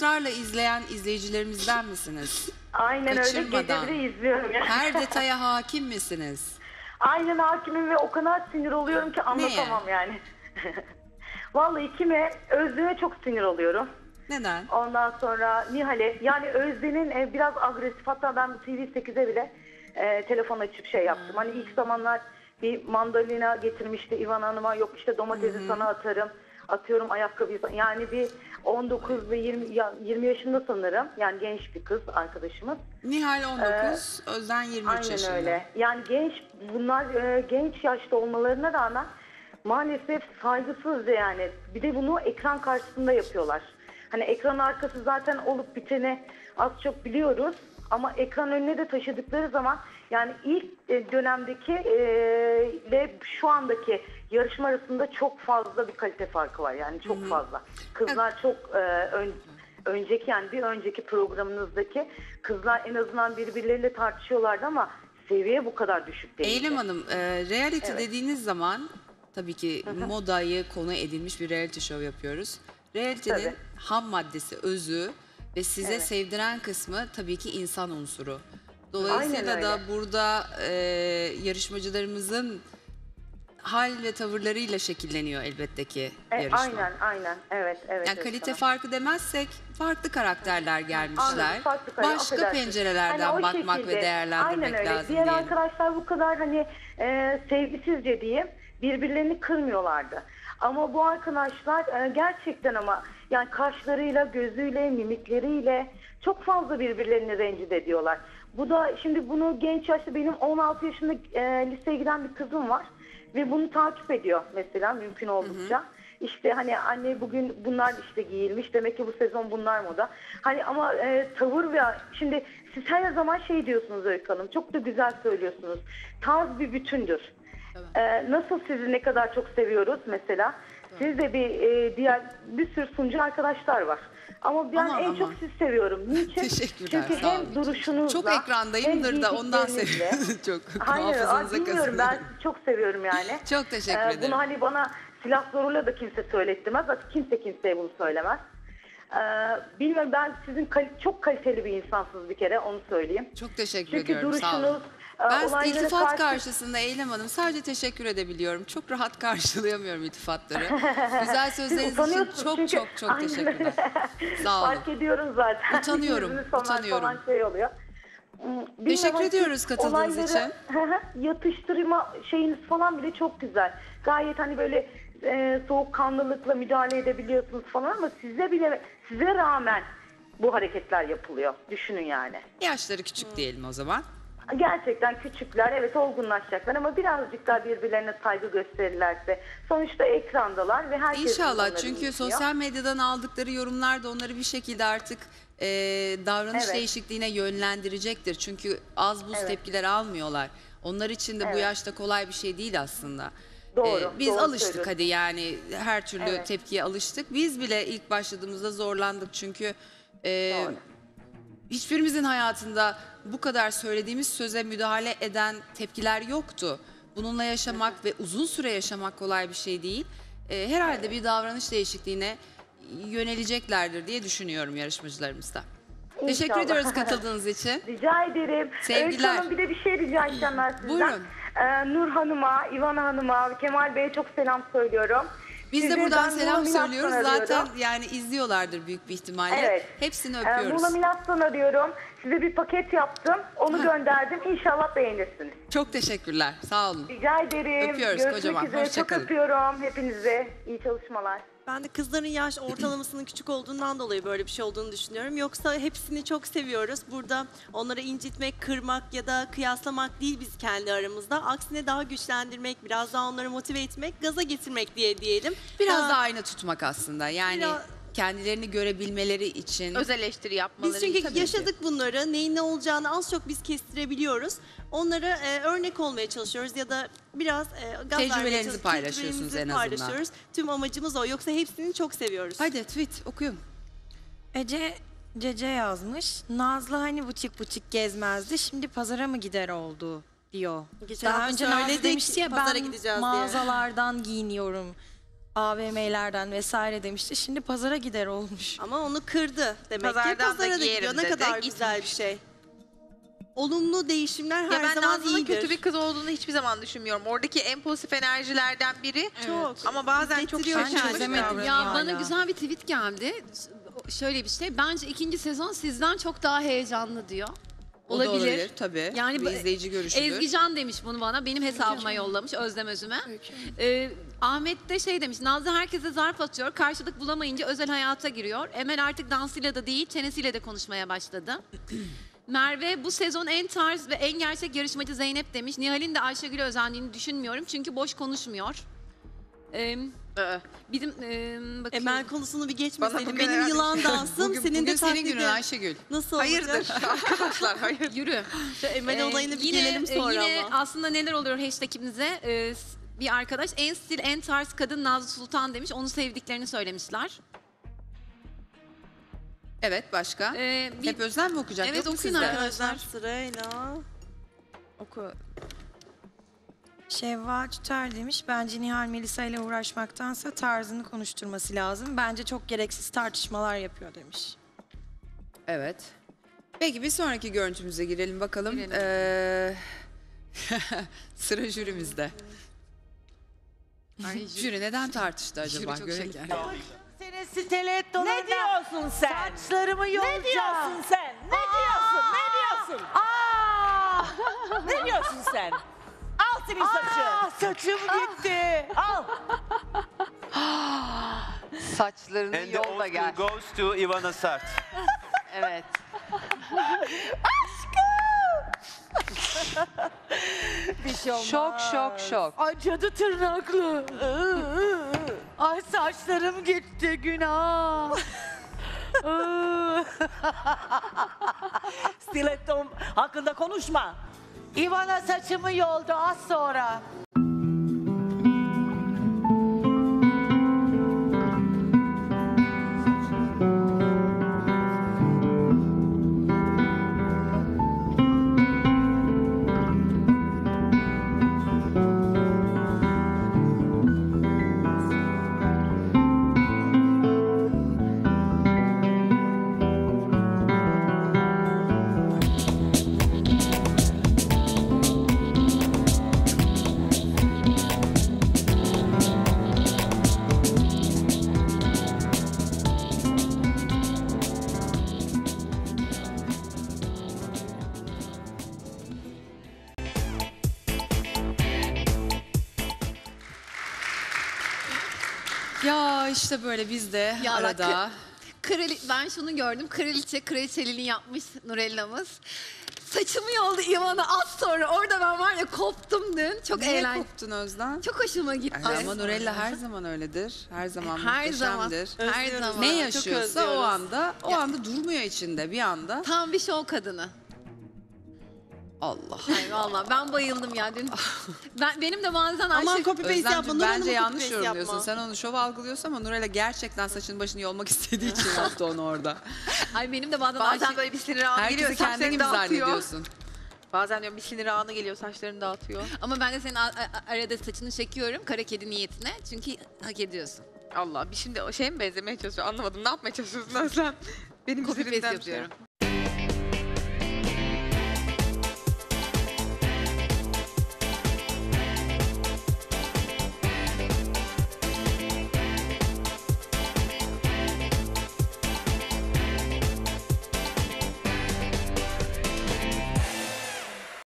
ısrarla izleyen izleyicilerimizden misiniz? Aynen öyle. Kaçırmadan. Gece bile izliyorum yani. Her detaya hakim misiniz? Aynen hakimim ve o kadar sinir oluyorum ki anlatamam yani. Vallahi kime? Özlüğe çok sinir oluyorum. Neden? Ondan sonra Nihal'e yani Özden'in e, biraz agresif hatta ben bu TV8'e bile e, telefon açıp şey yaptım. Hani ilk zamanlar bir mandalina getirmişti İvan Hanım'a yok işte domatesi sana atarım atıyorum ayakkabıyı yani bir 19 ve 20, ya- 20 yaşında sanırım yani genç bir kız arkadaşımız. Nihal 19, Özden 23 Ee, Aynen yaşında. öyle. Yani genç bunlar e, genç yaşta olmalarına rağmen maalesef saygısız yani. Bir de bunu ekran karşısında yapıyorlar. Hani ekran arkası zaten olup biteni az çok biliyoruz. Ama ekran önüne de taşıdıkları zaman yani ilk e, dönemdeki e, ile şu andaki yarışma arasında çok fazla bir kalite farkı var. Yani çok fazla. Kızlar çok e, ön, önceki yani bir önceki programınızdaki kızlar en azından birbirleriyle tartışıyorlardı ama seviye bu kadar düşük değil. Eylem Hanım, e, reality Evet. dediğiniz zaman tabii ki modayı konu edilmiş bir reality show yapıyoruz. Reality'nin Tabii. ham maddesi, özü ve size Evet. sevdiren kısmı tabii ki insan unsuru. Dolayısıyla Aynen da öyle. burada e, yarışmacılarımızın hal ve tavırlarıyla şekilleniyor elbette ki E, yarışma. aynen aynen evet evet. Yani kalite tamam. farkı demezsek farklı karakterler gelmişler. Anladım, farklı karakter, Başka affedersiniz. pencerelerden Hani o bakmak şekilde, ve değerlendirmek aynen öyle. lazım Diğer diyelim. arkadaşlar bu kadar hani e, sevgisizce diyeyim birbirlerini kırmıyorlardı. Ama bu arkadaşlar e, gerçekten ama yani kaşlarıyla, gözüyle, mimikleriyle çok fazla birbirlerini rencide ediyorlar. Bu da şimdi bunu genç yaşta benim 16 yaşında e, liseye giden bir kızım var ve bunu takip ediyor mesela mümkün oldukça. İşte hani anne bugün bunlar işte giyilmiş demek ki bu sezon bunlar moda. Hani ama e, tavır ve şimdi siz her zaman şey diyorsunuz Öykü Hanım çok da güzel söylüyorsunuz. Tarz bir bütündür. E, nasıl sizi ne kadar çok seviyoruz mesela. Siz de bir e, diğer bir sürü sunucu arkadaşlar var. Ama ben Aman, en aman. çok sizi seviyorum. Niçin? Teşekkürler, Çünkü sağ hem olun. duruşunuzla Çok ekrandayımdır da ondan seviyorum. Çok Hayır, ay, hafızanıza bilmiyorum ben sizi çok seviyorum yani. Çok teşekkür Ee, ederim. Bunu hani bana silah zoruyla da kimse söylettirmez. Zaten kimse kimseye bunu söylemez. Ee, bilmiyorum ben sizin kal- çok kaliteli bir insansınız bir kere onu söyleyeyim. Çok teşekkür Çünkü ediyorum sağ olun. duruşunuz, e, Ben olaylara iltifat karşı- karşısında Eylem Hanım sadece teşekkür edebiliyorum. Çok rahat karşılayamıyorum iltifatları. Güzel sözleriniz için utanıyorsunuz çok çünkü- çok çok Aynen teşekkürler. Sağ olun. Fark ediyorum zaten. Utanıyorum, Yüzünüz falan utanıyorum. Falan şey oluyor. Hmm, bilmiyorum, Teşekkür ediyoruz katıldığınız olayları yatıştırma şeyiniz falan bile çok güzel. Gayet hani böyle e, soğukkanlılıkla müdahale edebiliyorsunuz falan ama size bile size rağmen bu hareketler yapılıyor. Düşünün yani. Yaşları küçük diyelim o zaman. Gerçekten küçükler evet olgunlaşacaklar ama birazcık daha birbirlerine saygı gösterirlerse sonuçta ekrandalar ve herkes İnşallah çünkü izliyor. sosyal medyadan aldıkları yorumlar da onları bir şekilde artık e, davranış Evet. değişikliğine yönlendirecektir. Çünkü az buz Evet. tepkiler almıyorlar. Onlar için de bu Evet. yaşta kolay bir şey değil aslında. E, Doğru, biz doğru alıştık hadi yani her türlü Evet. tepkiye alıştık. Biz bile ilk başladığımızda zorlandık çünkü e, Doğru. hiçbirimizin hayatında bu kadar söylediğimiz söze müdahale eden tepkiler yoktu. Bununla yaşamak ve uzun süre yaşamak kolay bir şey değil. Ee, herhalde bir davranış değişikliğine yöneleceklerdir diye düşünüyorum yarışmacılarımız da. Teşekkür İnşallah. ediyoruz katıldığınız için. Rica ederim. Sevgiler. Öykü Hanım bir de bir şey rica edeceğim ben sizden. Buyurun. Ee, Nur Hanım'a, İvan Hanım'a, Kemal Bey'e çok selam söylüyorum. Biz de buradan ben selam Muğla Milas'tan söylüyoruz. arıyorum. Zaten yani izliyorlardır büyük bir ihtimalle. Evet. Hepsini Ee, öpüyoruz. Muğla Milas'tan arıyorum. Size bir paket yaptım. Onu gönderdim. İnşallah beğenirsiniz. Çok teşekkürler. Sağ olun. Rica ederim. Öpüyoruz Görüşmek kocaman. üzere. Hoşça Çok kalın. öpüyorum hepinize. İyi çalışmalar. Ben de kızların yaş ortalamasının küçük olduğundan dolayı böyle bir şey olduğunu düşünüyorum. Yoksa hepsini çok seviyoruz. Burada onları incitmek, kırmak ya da kıyaslamak değil biz kendi aramızda. Aksine daha güçlendirmek, biraz daha onları motive etmek, gaza getirmek diye diyelim. Biraz Daha- da aynı tutmak aslında. Yani Biraz- kendilerini görebilmeleri için. Öz eleştiri yapmaları Biz çünkü tabii ki. yaşadık bunları. Neyin ne olacağını az çok biz kestirebiliyoruz. Onlara e, örnek olmaya çalışıyoruz ya da biraz e, gaz vermeye Tecrübelerinizi çalışıyoruz. paylaşıyorsunuz Tecrübelerimizi en azından. paylaşıyoruz. Tüm amacımız o. Yoksa hepsini çok seviyoruz. Hadi tweet okuyun. Ece Cece yazmış. Nazlı hani buçuk buçuk gezmezdi. Şimdi pazara mı gider oldu diyor. Geçen hafta Nazlı söyledik, demişti ya pazara ben gideceğiz diye." mağazalardan giyiniyorum AVM'lerden vesaire demişti. Şimdi pazara gider olmuş. Ama onu kırdı demek Pazardan ki da pazara da giyerim gidiyor. Ne dedi, kadar güzel bir şey. Olumlu değişimler her Ya ben zaman Nazlı'nın iyidir. kötü bir kız olduğunu hiçbir zaman düşünmüyorum. Oradaki en pozitif enerjilerden biri. Çok. Ama bazen çok çözemedim. davranıyor. Ya hala. bana güzel bir tweet geldi. Şöyle bir şey. Bence ikinci sezon sizden çok daha heyecanlı diyor. O da olabilir tabii. Yani bir izleyici görüşüdür. Ezgican demiş bunu bana. Benim hesabıma yollamış Özlem Özüm'e. Ee, Ahmet de şey demiş. Nazlı herkese zarf atıyor. Karşılık bulamayınca özel hayata giriyor. Emel artık dansıyla da değil çenesiyle de konuşmaya başladı. Merve bu sezon en tarz ve en gerçek yarışmacı Zeynep demiş. Nihal'in de Ayşegül'e özendiğini düşünmüyorum. Çünkü boş konuşmuyor. Ee, Ee, bizim e, bakıyorum. Emel konusunu bir geçmeselim. bugün Benim herhalde- yılan dansım Bugün, senin bugün de senin günün Ayşegül. Nasıl hayırdır olacak? arkadaşlar hayır. Yürü. Şu Emel Ee, olayını bir yine, gelelim sonra e, yine ama. aslında neler oluyor hashtagimize? Ee, s- bir arkadaş en stil en tarz kadın Nazlı Sultan demiş. Onu sevdiklerini söylemişler. Evet başka? Ee, bir, Hep Özlem mi okuyacak? Evet, Yok mu okuyun sizde? arkadaşlar. Arkadaşlar sırayla. Oku. Şevval Tüter demiş. Bence Nihal Melisa ile uğraşmaktansa tarzını konuşturması lazım. Bence çok gereksiz tartışmalar yapıyor demiş. Evet. Peki bir sonraki görüntümüze girelim bakalım. Girelim. Ee, sıra jürimizde. Ay, Jüri neden tartıştı acaba? Jüri çok Görelim. şeker. Senin stilettolarına Ne diyorsun sen? saçlarımı yolacağım. Ne diyorsun sen? Ne diyorsun? Ne diyorsun? Aa! Ne diyorsun sen? Senin saçı. Aa, saçım gitti. Al. Saçlarını And the yolla Oscar gel. goes to Ivana Sart. Evet. Bir şey olmaz. Şok şok şok. Ay cadı tırnaklı. Ay saçlarım gitti günah. Stilettom hakkında konuşma. İvana saçımı yoldu az sonra. İşte böyle biz de Ya bak, arada. Krali, ben şunu gördüm. Kraliçe kraliçeliğini yapmış Nurella'mız. Saçımı yoldu İvan'a az sonra. Orada ben var ya koptum dün. Çok Niye eğlendim. koptun Özlem? Çok hoşuma gitti. Ama Nurella her zaman öyledir. Her zaman her zaman. muhteşemdir. Her Özlüyoruz zaman. Ne Çok yaşıyorsa o özlüyoruz. anda, o anda durmuyor içinde bir anda. Tam bir şov kadını. Allah. Ay valla ben bayıldım ya dün. Ben, benim de bazen Aman Ayşe... copy paste yapma. Nur bence copy yanlış paste yorumluyorsun. yapma. Sen onu şov algılıyorsun ama Nurella gerçekten saçını başını yolmak istediği için yaptı onu orada. Ay benim de bazen, Bazen Ayşe... böyle bir sinir anı geliyor Herkesi kendini saçlarını mi dağıtıyor. zannediyorsun? Bazen diyorum bir sinir anı geliyor saçlarını dağıtıyor. Ama ben de senin a- a- arada saçını çekiyorum kara kedi niyetine. Çünkü hak ediyorsun. Allah bir şimdi o şeye mi benzemeye çalışıyor anlamadım. Ne yapmaya çalışıyorsun Özlem? Benim Copy paste üzerimden bir şey. yapıyorum.